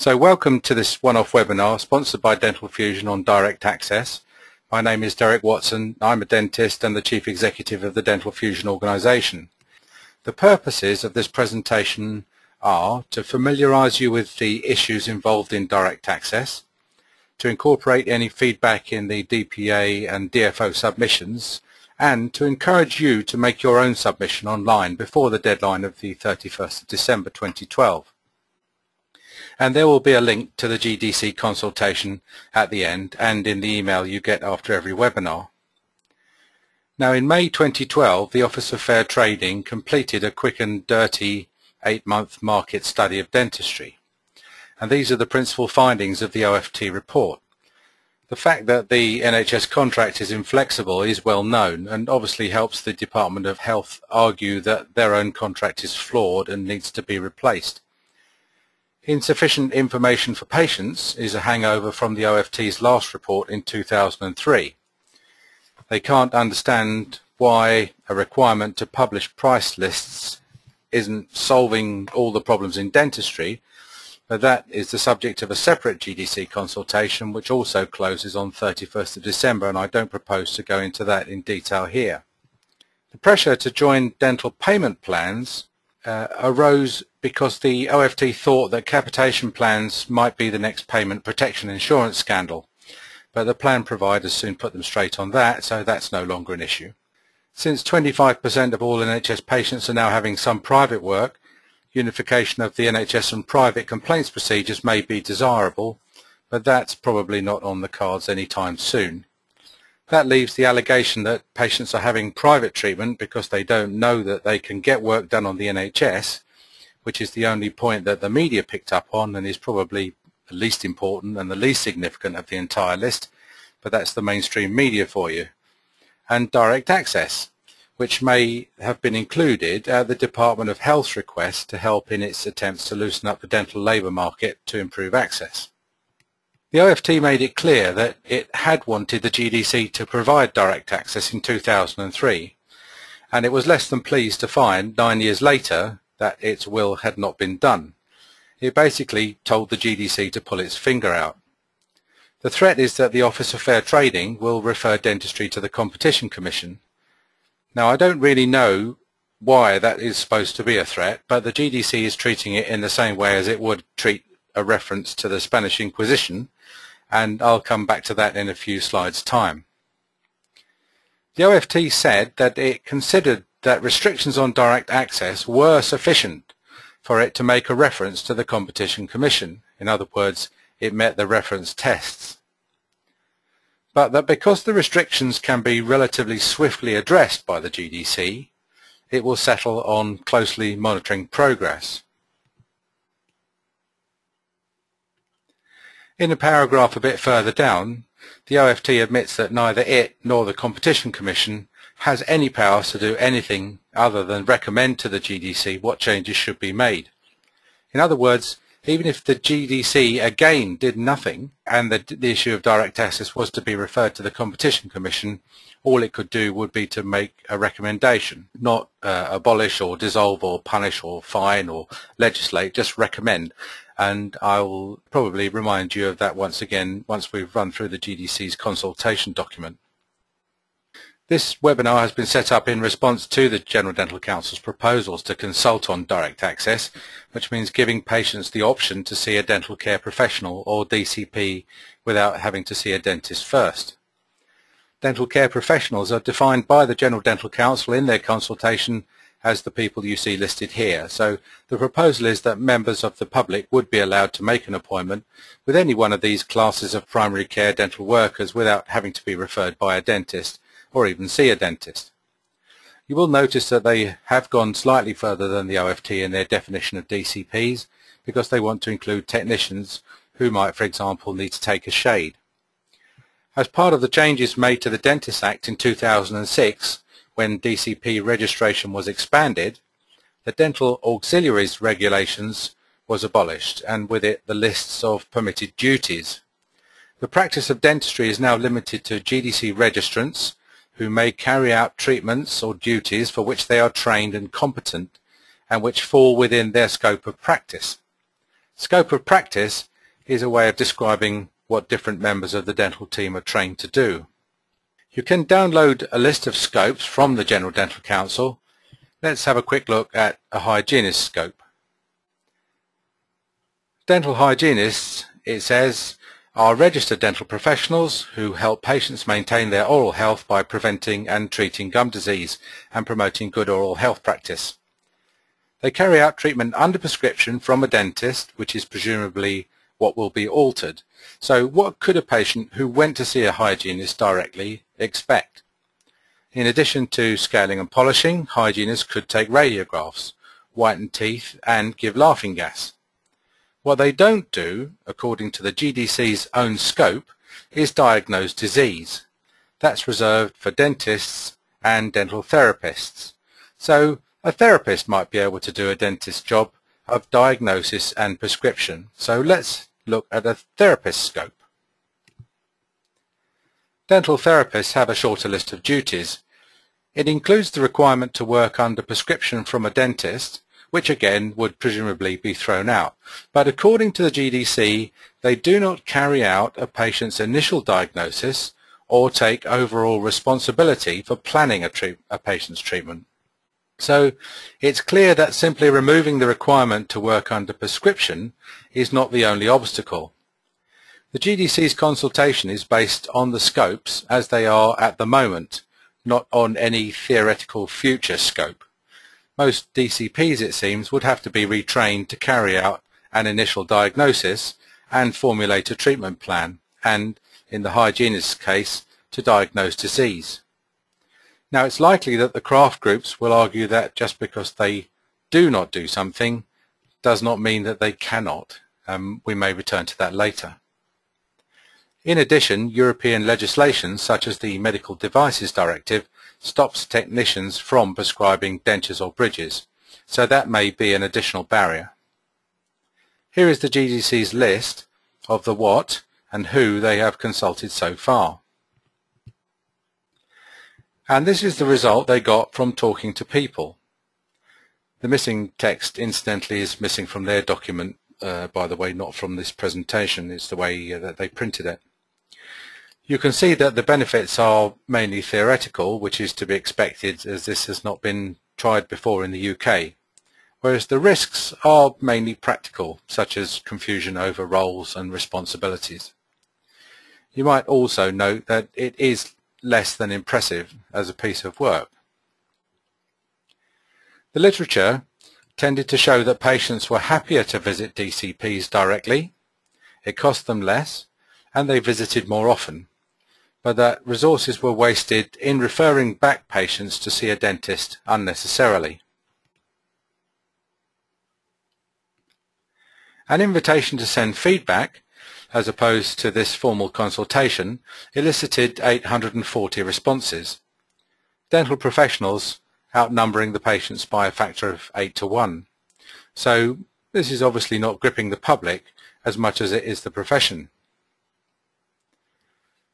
So welcome to this one-off webinar sponsored by Dental Fusion on direct access. My name is Derek Watson. I'm a dentist and the Chief Executive of the Dental Fusion organisation. The purposes of this presentation are to familiarise you with the issues involved in direct access, to incorporate any feedback in the DPA and DFO submissions, and to encourage you to make your own submission online before the deadline of the 31st of December 2012 and there will be a link to the GDC consultation at the end and in the email you get after every webinar. Now in May 2012 the Office of Fair Trading completed a quick and dirty eight-month market study of dentistry and these are the principal findings of the OFT report. The fact that the NHS contract is inflexible is well known and obviously helps the Department of Health argue that their own contract is flawed and needs to be replaced. Insufficient information for patients is a hangover from the OFT's last report in 2003. They can't understand why a requirement to publish price lists isn't solving all the problems in dentistry, but that is the subject of a separate GDC consultation which also closes on 31st of December and I don't propose to go into that in detail here. The pressure to join dental payment plans uh, arose because the OFT thought that capitation plans might be the next payment protection insurance scandal, but the plan providers soon put them straight on that, so that's no longer an issue. Since 25% of all NHS patients are now having some private work, unification of the NHS and private complaints procedures may be desirable, but that's probably not on the cards anytime soon. That leaves the allegation that patients are having private treatment because they don't know that they can get work done on the NHS, which is the only point that the media picked up on and is probably the least important and the least significant of the entire list, but that's the mainstream media for you. And direct access, which may have been included at the Department of Health's request to help in its attempts to loosen up the dental labour market to improve access. The OFT made it clear that it had wanted the GDC to provide direct access in 2003 and it was less than pleased to find nine years later that its will had not been done. It basically told the GDC to pull its finger out. The threat is that the Office of Fair Trading will refer dentistry to the Competition Commission. Now I don't really know why that is supposed to be a threat, but the GDC is treating it in the same way as it would treat a reference to the Spanish Inquisition, and I'll come back to that in a few slides time. The OFT said that it considered that restrictions on direct access were sufficient for it to make a reference to the Competition Commission. In other words, it met the reference tests. But that because the restrictions can be relatively swiftly addressed by the GDC, it will settle on closely monitoring progress. In a paragraph a bit further down, the OFT admits that neither it nor the Competition Commission has any powers to do anything other than recommend to the GDC what changes should be made. In other words, even if the GDC again did nothing and the, the, issue of direct access was to be referred to the Competition Commission, all it could do would be to make a recommendation, not uh, abolish or dissolve or punish or fine or legislate, just recommend and I will probably remind you of that once again once we've run through the GDC's consultation document. This webinar has been set up in response to the General Dental Council's proposals to consult on direct access, which means giving patients the option to see a dental care professional or DCP without having to see a dentist first. Dental care professionals are defined by the General Dental Council in their consultation as the people you see listed here. So the proposal is that members of the public would be allowed to make an appointment with any one of these classes of primary care dental workers without having to be referred by a dentist or even see a dentist. You will notice that they have gone slightly further than the OFT in their definition of DCPs because they want to include technicians who might, for example, need to take a shade. As part of the changes made to the Dentists Act in 2006, when DCP registration was expanded, the dental auxiliaries regulations was abolished and with it the lists of permitted duties. The practice of dentistry is now limited to GDC registrants who may carry out treatments or duties for which they are trained and competent and which fall within their scope of practice. Scope of practice is a way of describing what different members of the dental team are trained to do. You can download a list of scopes from the General Dental Council. Let's have a quick look at a hygienist scope. Dental hygienists, it says, are registered dental professionals who help patients maintain their oral health by preventing and treating gum disease and promoting good oral health practice. They carry out treatment under prescription from a dentist, which is presumably what will be altered. So what could a patient who went to see a hygienist directly expect? In addition to scaling and polishing, hygienists could take radiographs, whiten teeth and give laughing gas. What they don't do, according to the GDC's own scope, is diagnose disease. That's reserved for dentists and dental therapists. So a therapist might be able to do a dentist's job of diagnosis and prescription. So let's look at a therapist scope. Dental therapists have a shorter list of duties. It includes the requirement to work under prescription from a dentist, which again would presumably be thrown out. But according to the GDC, they do not carry out a patient's initial diagnosis or take overall responsibility for planning a, a patient's treatment. So it's clear that simply removing the requirement to work under prescription is not the only obstacle. The GDC's consultation is based on the scopes as they are at the moment, not on any theoretical future scope. Most DCPs, it seems, would have to be retrained to carry out an initial diagnosis and formulate a treatment plan, and, in the hygienist's case, to diagnose disease. Now it's likely that the craft groups will argue that just because they do not do something does not mean that they cannot. Um, we may return to that later. In addition, European legislation such as the Medical Devices Directive stops technicians from prescribing dentures or bridges, so that may be an additional barrier. Here is the GDC's list of the what and who they have consulted so far. And this is the result they got from talking to people. The missing text, incidentally, is missing from their document, uh, by the way, not from this presentation. It's the way uh, that they printed it. You can see that the benefits are mainly theoretical, which is to be expected as this has not been tried before in the UK, whereas the risks are mainly practical, such as confusion over roles and responsibilities. You might also note that it is less than impressive as a piece of work. The literature tended to show that patients were happier to visit DCPs directly, it cost them less, and they visited more often, but that resources were wasted in referring back patients to see a dentist unnecessarily. An invitation to send feedback as opposed to this formal consultation, elicited 840 responses. Dental professionals outnumbering the patients by a factor of 8 to 1. So this is obviously not gripping the public as much as it is the profession.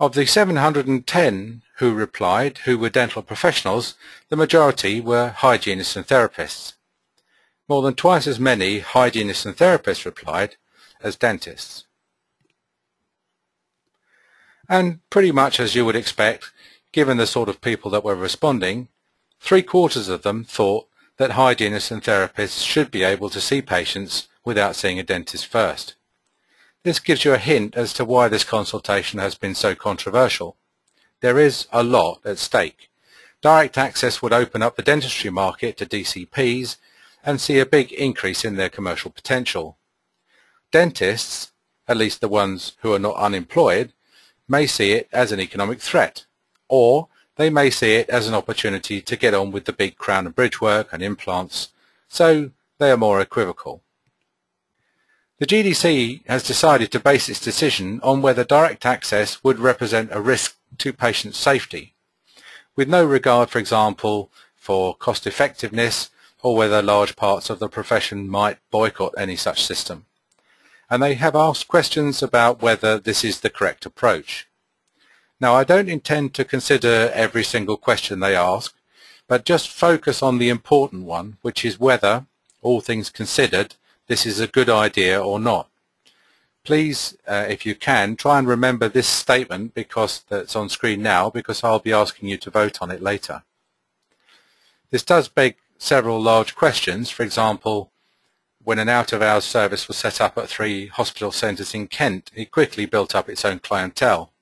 Of the 710 who replied, who were dental professionals, the majority were hygienists and therapists. More than twice as many hygienists and therapists replied as dentists. And pretty much as you would expect, given the sort of people that were responding, three quarters of them thought that hygienists and therapists should be able to see patients without seeing a dentist first. This gives you a hint as to why this consultation has been so controversial. There is a lot at stake. Direct access would open up the dentistry market to DCPs and see a big increase in their commercial potential. Dentists, at least the ones who are not unemployed, may see it as an economic threat, or they may see it as an opportunity to get on with the big crown and bridge work and implants, so they are more equivocal. The GDC has decided to base its decision on whether direct access would represent a risk to patient safety, with no regard, for example, for cost effectiveness or whether large parts of the profession might boycott any such system and they have asked questions about whether this is the correct approach. Now I don't intend to consider every single question they ask, but just focus on the important one, which is whether, all things considered, this is a good idea or not. Please, uh, if you can, try and remember this statement because that's on screen now because I'll be asking you to vote on it later. This does beg several large questions. For example, when an out-of-hours service was set up at three hospital centres in Kent, it quickly built up its own clientele.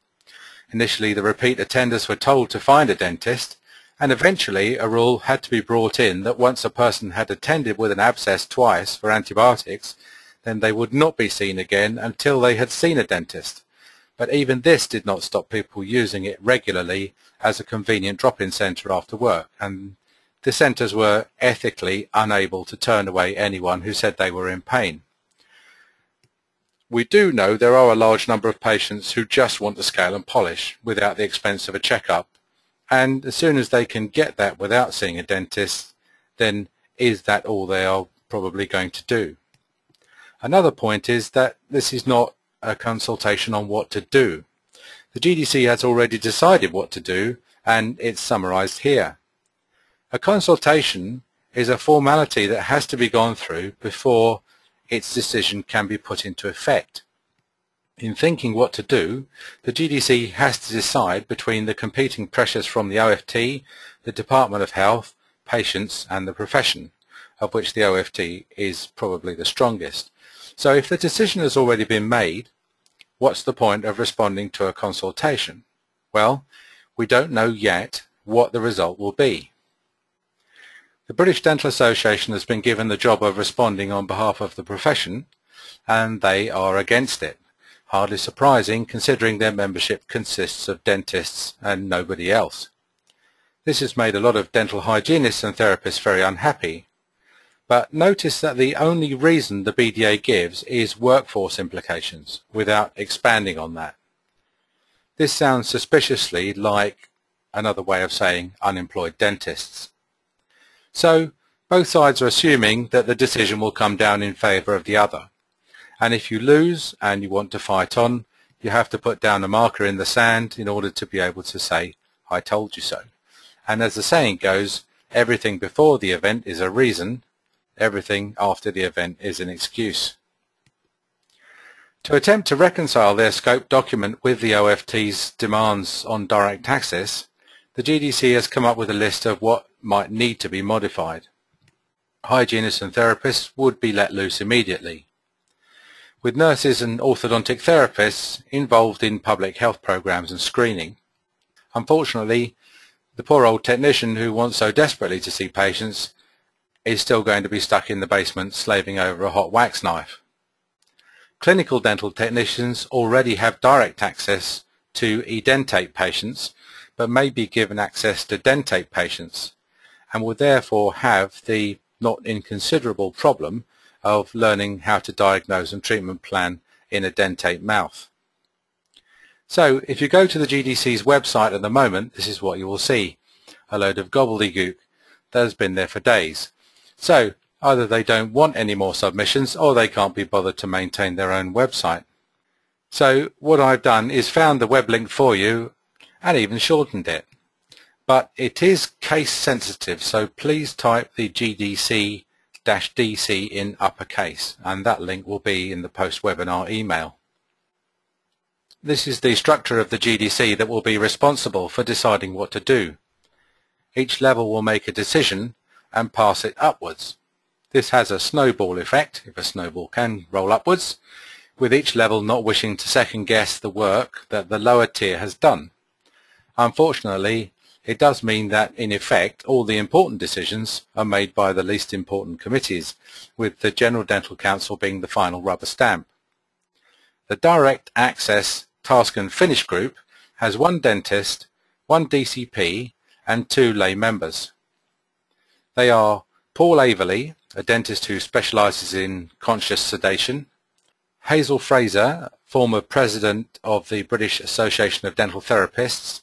Initially, the repeat attenders were told to find a dentist, and eventually a rule had to be brought in that once a person had attended with an abscess twice for antibiotics, then they would not be seen again until they had seen a dentist. But even this did not stop people using it regularly as a convenient drop-in centre after work, and the centres were ethically unable to turn away anyone who said they were in pain. We do know there are a large number of patients who just want to scale and polish without the expense of a checkup, and as soon as they can get that without seeing a dentist, then is that all they are probably going to do? Another point is that this is not a consultation on what to do. The GDC has already decided what to do and it's summarized here. A consultation is a formality that has to be gone through before its decision can be put into effect. In thinking what to do, the GDC has to decide between the competing pressures from the OFT, the Department of Health, patients and the profession, of which the OFT is probably the strongest. So if the decision has already been made, what's the point of responding to a consultation? Well, we don't know yet what the result will be. The British Dental Association has been given the job of responding on behalf of the profession and they are against it. Hardly surprising considering their membership consists of dentists and nobody else. This has made a lot of dental hygienists and therapists very unhappy. But notice that the only reason the BDA gives is workforce implications without expanding on that. This sounds suspiciously like another way of saying unemployed dentists. So both sides are assuming that the decision will come down in favour of the other. And if you lose and you want to fight on, you have to put down a marker in the sand in order to be able to say, I told you so. And as the saying goes, everything before the event is a reason, everything after the event is an excuse. To attempt to reconcile their scope document with the OFT's demands on direct access, the GDC has come up with a list of what might need to be modified. Hygienists and therapists would be let loose immediately. With nurses and orthodontic therapists involved in public health programs and screening. Unfortunately, the poor old technician who wants so desperately to see patients is still going to be stuck in the basement slaving over a hot wax knife. Clinical dental technicians already have direct access to edentate patients but may be given access to dentate patients and will therefore have the not inconsiderable problem of learning how to diagnose and treatment plan in a dentate mouth. So if you go to the GDC's website at the moment, this is what you will see, a load of gobbledygook that has been there for days. So either they don't want any more submissions or they can't be bothered to maintain their own website. So what I've done is found the web link for you and even shortened it but it is case sensitive so please type the GDC-DC in uppercase and that link will be in the post-webinar email. This is the structure of the GDC that will be responsible for deciding what to do. Each level will make a decision and pass it upwards. This has a snowball effect, if a snowball can roll upwards, with each level not wishing to second guess the work that the lower tier has done. Unfortunately, it does mean that, in effect, all the important decisions are made by the least important committees, with the General Dental Council being the final rubber stamp. The Direct Access Task and Finish Group has one dentist, one DCP, and two lay members. They are Paul Averley, a dentist who specialises in conscious sedation, Hazel Fraser, former president of the British Association of Dental Therapists,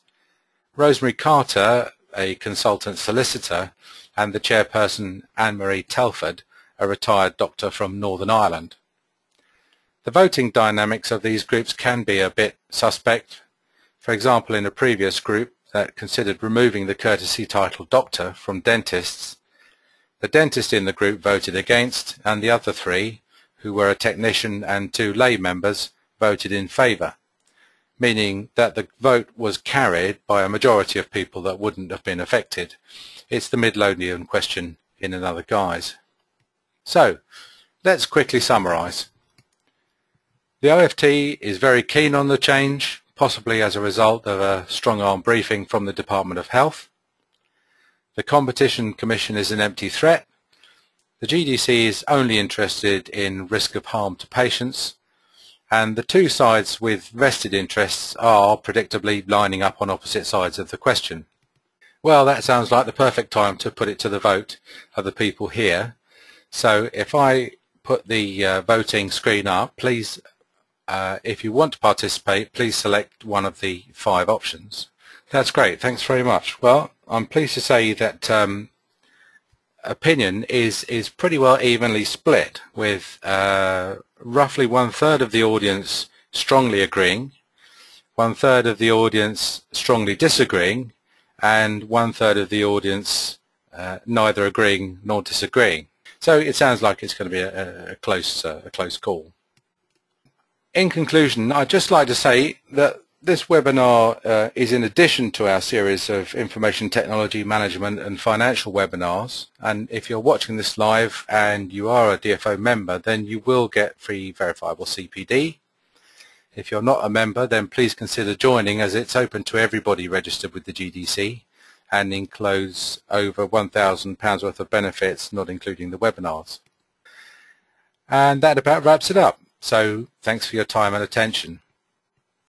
Rosemary Carter, a consultant solicitor, and the chairperson Anne-Marie Telford, a retired doctor from Northern Ireland. The voting dynamics of these groups can be a bit suspect. For example, in a previous group that considered removing the courtesy title doctor from dentists, the dentist in the group voted against and the other three, who were a technician and two lay members, voted in favour, meaning that the vote was carried by a majority of people that wouldn't have been affected. It's the Midlothian question in another guise. So, let's quickly summarise. The OFT is very keen on the change, possibly as a result of a strong-arm briefing from the Department of Health. The Competition Commission is an empty threat. The GDC is only interested in risk of harm to patients and the two sides with vested interests are predictably lining up on opposite sides of the question. Well, that sounds like the perfect time to put it to the vote of the people here. So if I put the uh, voting screen up, please, uh, if you want to participate, please select one of the five options. That's great. Thanks very much. Well, I'm pleased to say that um, opinion is is pretty well evenly split, with uh, roughly one third of the audience strongly agreeing, one third of the audience strongly disagreeing, and one third of the audience uh, neither agreeing nor disagreeing. So it sounds like it's going to be a, a close uh, a close call. In conclusion, I'd just like to say that this webinar uh, is in addition to our series of information technology management and financial webinars and if you're watching this live and you are a DFO member then you will get free verifiable CPD. If you're not a member then please consider joining as it's open to everybody registered with the GDC and includes over £1,000 worth of benefits not including the webinars. And that about wraps it up. So thanks for your time and attention.